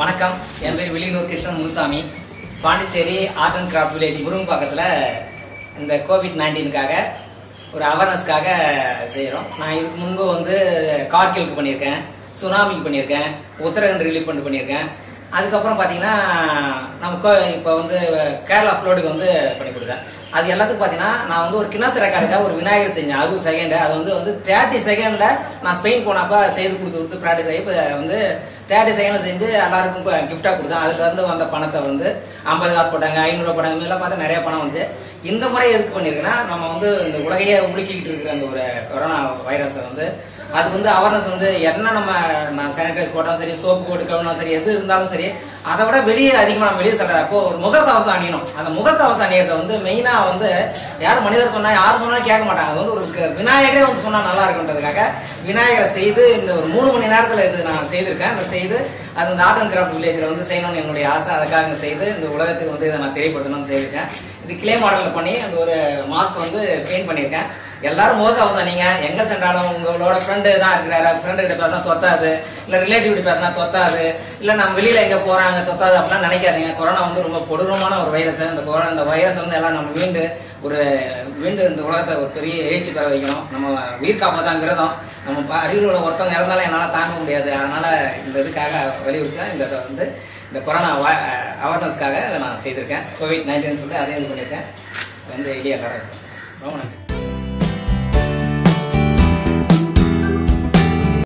வணக்கம். என் பேர் வெளியூர் Krishnan Munusamy. Pondicherry art and craft village முருங்கம்பாக்கத்தில் இந்த கோவிட் நைன்டீனுக்காக ஒரு அவேர்னஸ்க்காக செய்கிறோம் நான் இதுக்கு முன்பு வந்து கார்கிலுக்கு பண்ணியிருக்கேன் சுனாமிக்கு பண்ணியிருக்கேன் உத்தரகண்ட் ரிலீஃப் பண்ணி பண்ணியிருக்கேன். அதுக்கப்புறம் பார்த்தீங்கன்னா நமக்கு இப்போ வந்து கேரளா ஃப்ளோடுக்கு வந்து பண்ணி கொடுத்தேன். அது எல்லாத்துக்கும் பார்த்தீங்கன்னா நான் வந்து ஒரு கிணஸ் ரெக்கார்டுக்காக ஒரு விநாயகர் செஞ்சேன். அறுபது செகண்டு அது வந்து வந்து தேர்ட்டி செகண்டில் நான் ஸ்பெயின் போனப்போ செய்து கொடுத்து கொடுத்து ப்ராக்டிஸ் ஆகி இப்போ வந்து தேர்ட்டி செகண்டில் செஞ்சு எல்லாருக்கும் கிஃப்டாக கொடுத்தேன். அதுலேருந்து வந்த பணத்தை வந்து ஐம்பது காசு போட்டாங்க ஐநூறு போட்டாங்க இதெல்லாம் பார்த்தா நிறைய பணம் வந்து இந்த முறை எதுக்கு பண்ணியிருக்கேன்னா நம்ம வந்து இந்த உலகையே உலுக்கிக்கிட்டு இருக்கிற அந்த ஒரு கொரோனா வைரஸை வந்து அது வந்து அவேர்னஸ் வந்து என்ன நம்ம நான் சானிடைஸ் போட்டாலும் சரி சோப்பு போட்டு கழுவினாலும் சரி எது இருந்தாலும் சரி அதை விட வெளியே அதிகமாக நம்ம வெளியே சொல்ற அப்போ ஒரு முகக்கவசம் அணியணும். அந்த முகக்கவசம் அணியறத வந்து மெயினாக வந்து யார் மனிதர் சொன்னால் யார் சொன்னாலும் கேட்க மாட்டாங்க. அது வந்து ஒரு க- விநாயகரே வந்து சொன்னால் நல்லா இருக்குன்றதுக்காக விநாயகரை செய்து இந்த ஒரு மூணு மணி நேரத்தில் இது நான் செய்திருக்கேன். அதை செய்து அது இந்த ஆர்ட் அண்ட் கிராஃப்ட் வில்லேஜில் வந்து செய்யணும்னு என்னுடைய ஆசை. அதுக்காக செய்து இந்த உலகத்துக்கு வந்து இதை நான் தெரியப்படுத்தணும்னு செய்திருக்கேன். இது கிளே மாடலில் பண்ணி அந்த ஒரு மாஸ்க் வந்து பெயிண்ட் பண்ணியிருக்கேன். எல்லாரும் முகக்கவசம் நீங்க. எங்க சென்றாலும் உங்களோட ஃப்ரெண்டு தான் இருக்கிறாரு. ஃப்ரெண்டு கிட்ட பேசினா தொத்தாது. இல்ல ரிலேட்டிவ் கிட்ட பேசினா தொத்தாது. இல்ல நம்ம வெளியில எங்க போறாங்க தொத்தாது அப்படிலாம் நினைக்காதீங்க. கொரோனா வந்து ரொம்ப கொடூரமான ஒரு வைரஸ் இந்த கொரோனா அந்த வைரஸ் வந்து எல்லாம் நம்ம மீண்டு ஒரு மீண்டு இந்த உலகத்தை ஒரு பெரிய எழுச்சி பெற வைக்கணும். நம்ம உயிர் காப்பாதான் விரதம் நம்ம அருகில் உள்ள ஒருத்தவங்க இறந்தாலும் என்னால் தாங்க முடியாது. அதனால இந்த இதுக்காக வலியுறுத்தி இந்த இதை வந்து இந்த கொரோனா அவேர்னஸ்க்காக இதை நான் செய்திருக்கேன். கோவிட் நைன்டீன் சொல்லி அதே இது பண்ணியிருக்கேன். வந்து ஐடியா கடை ரொம்ப நன்றி.